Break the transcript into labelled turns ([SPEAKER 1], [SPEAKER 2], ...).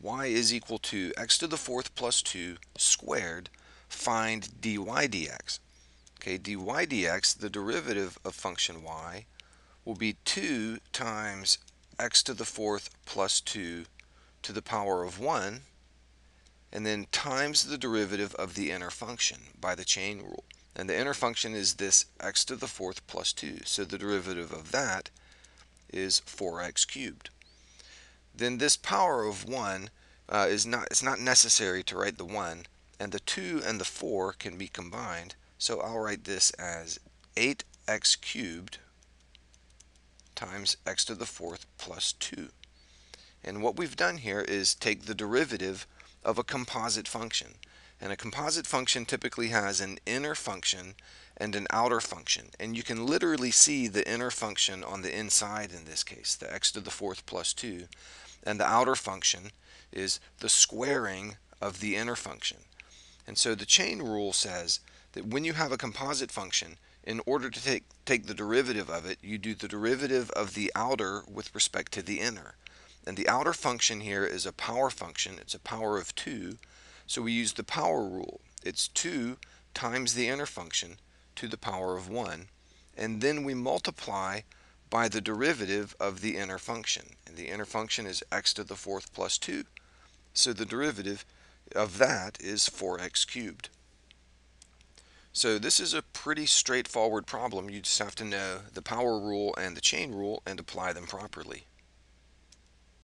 [SPEAKER 1] y is equal to x to the fourth plus 2 squared, find dy dx. Okay, dy dx, the derivative of function y, will be 2 times x to the fourth plus 2 to the power of 1, and then times the derivative of the inner function by the chain rule. And the inner function is this x to the fourth plus 2. So the derivative of that is 4x cubed. Then this power of 1 uh, is not, it's not necessary to write the 1, and the 2 and the 4 can be combined. So I'll write this as 8x cubed times x to the fourth plus 2. And what we've done here is take the derivative of a composite function. And a composite function typically has an inner function and an outer function. And you can literally see the inner function on the inside in this case, the x to the fourth plus 2. And the outer function is the squaring of the inner function. And so the chain rule says that when you have a composite function, in order to take, take the derivative of it, you do the derivative of the outer with respect to the inner. And the outer function here is a power function. It's a power of 2. So we use the power rule. It's 2 times the inner function to the power of 1. And then we multiply by the derivative of the inner function. And the inner function is x to the fourth plus 2. So the derivative of that is 4x cubed. So this is a pretty straightforward problem. You just have to know the power rule and the chain rule and apply them properly.